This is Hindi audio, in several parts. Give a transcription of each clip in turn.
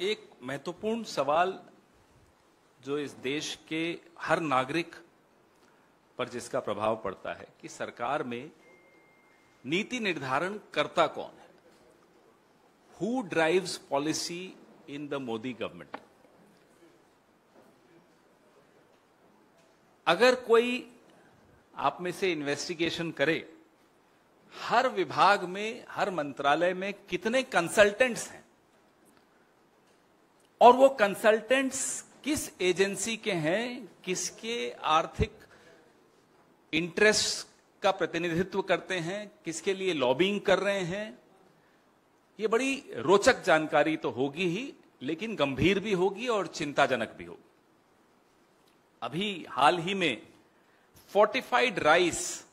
एक महत्वपूर्ण सवाल जो इस देश के हर नागरिक पर जिसका प्रभाव पड़ता है कि सरकार में नीति निर्धारण करता कौन है? Who drives policy in the Modi government अगर कोई आप में से इन्वेस्टिगेशन करे, हर विभाग में, हर मंत्रालय में कितने कंसल्टेंट्स हैं? और वो कंसल्टेंट्स किस एजेंसी के हैं, किसके आर्थिक इंटरेस्ट का प्रतिनिधित्व करते हैं, किसके लिए लॉबिंग कर रहे हैं, ये बड़ी रोचक जानकारी तो होगी ही, लेकिन गंभीर भी होगी और चिंताजनक भी होगी। अभी हाल ही में फोर्टिफाइड राइस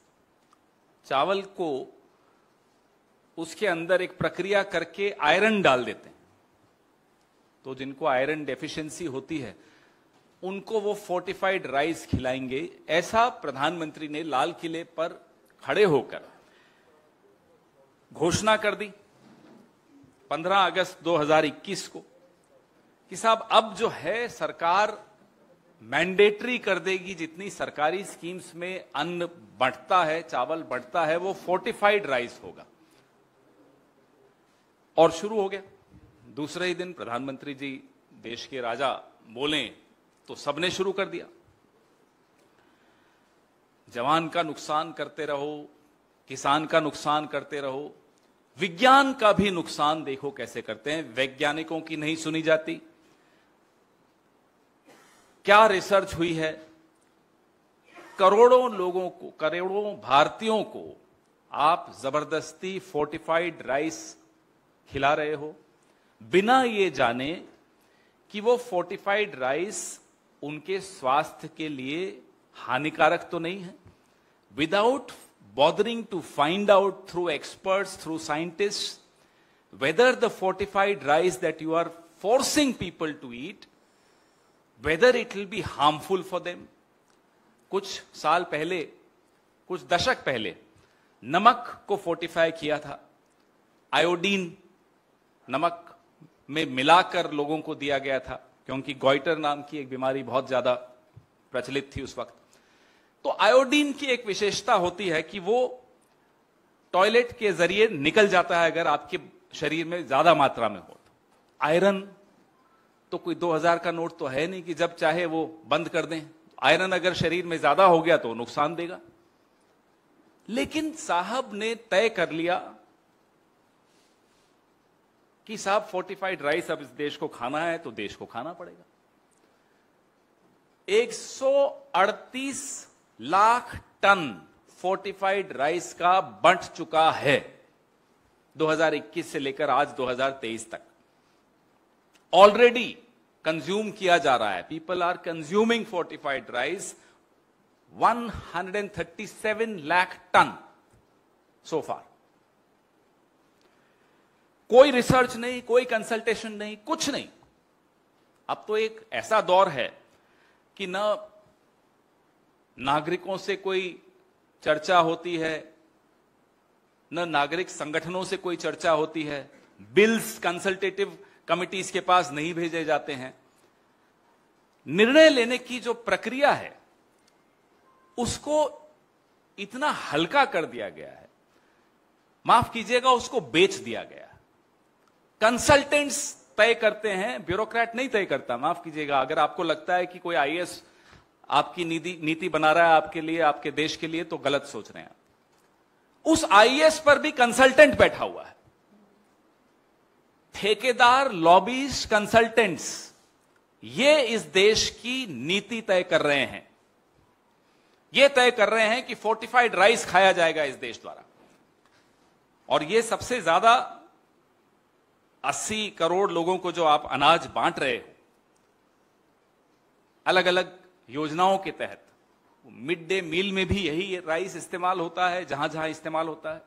चावल को उसके अंदर एक प्रक्रिया करके आयरन डाल देते हैं। तो जिनको आयरन डेफिशिएंसी होती है, उनको वो फोर्टिफाइड राइस खिलाएँगे। ऐसा प्रधानमंत्री ने लाल किले पर खड़े होकर घोषणा कर दी 15 अगस्त 2021 को कि साहब, अब जो है, सरकार मैंडेटरी कर देगी। जितनी सरकारी स्कीम्स में अन्न बढ़ता है, चावल बढ़ता है, वो फोर्टिफाइड राइस होगा। और शुरू हो गया। दूसरे ही दिन प्रधानमंत्री जी देश के राजा बोले तो सबने शुरू कर दिया। जवान का नुकसान करते रहो, किसान का नुकसान करते रहो, विज्ञान का भी नुकसान देखो कैसे करते हैं, वैज्ञानिकों की नहीं सुनी जाती। क्या रिसर्च हुई है? करोड़ों लोगों को, करोड़ों भारतीयों को आप ज़बरदस्ती फोर्टिफाइड राइस खिला रहे हो। बिना ये जाने कि वो फोर्टिफाइड राइस उनके स्वास्थ्य के लिए हानिकारक तो नहीं है। Without bothering to find out through experts through scientist whether the fortified rice that you are forcing people to eat whether it will be harmful for them कुछ साल पहले, कुछ दशक पहले, नमक को फोर्टिफाई किया था। आयोडीन नमक। में मिलाकर लोगों को दिया गया था, क्योंकि गोइटर नाम की एक बीमारी बहुत ज़्यादा प्रचलित थी उस वक्त। तो आयोडीन की एक विशेषता होती है कि वो टॉयलेट के ज़रिए निकल जाता है अगर आपके शरीर में ज़्यादा मात्रा में हो। आयरन तो कोई 2000 का नोट तो है नहीं कि जब चाहे वो बंद कर दें। आयरन अगर शरीर में ज़्यादा हो गया तो नुकसान देगा। लेकिन साहब ने तय कर लिया कि साहब फोर्टिफाइड राइस अब इस देश को खाना है तो देश को खाना पड़ेगा। 138 लाख टन फोर्टिफाइड राइस का बंट चुका है 2021 से लेकर आज 2023 तक। ऑलरेडी कंज्यूम किया जा रहा है। People are consuming fortified rice 137 lakh ton so far कोई रिसर्च नहीं, कोई कंसल्टेशन नहीं, कुछ नहीं। अब तो एक ऐसा दौर है कि न नागरिकों से कोई चर्चा होती है, न नागरिक संगठनों से कोई चर्चा होती है। बिल्स कंसल्टेटिव कमिटीज के पास नहीं भेजे जाते हैं। निर्णय लेने की जो प्रक्रिया है, उसको इतना हल्का कर दिया गया है। माफ़ कीजिएगा, उसको बेच दिया गया कंसल्टेंट्स तय करते हैं ब्यूरोक्रेट नहीं तय करता, माफ़ कीजिएगा, अगर आपको लगता है कि कोई आईएएस आपकी नीति बना रहा है आपके लिए, आपके देश के लिए तो गलत सोच रहे हैं उस आईएएस पर भी कंसल्टेंट बैठा हुआ है। ठेकेदार लॉबीज कंसल्टेंट्स ये इस देश की नीति तय कर रहे हैं। ये तय कर रहे हैं कि फोर्टिफाइड राइस खाया जाएगा इस देश द्वारा। और ये सबसे ज़्यादा 80 करोड़ लोगों को जो आप अनाज बांट रहे हो अलग अलग योजनाओं के तहत, मिड डे मील में भी यही राइस इस्तेमाल होता है जहाँ जहाँ इस्तेमाल होता है।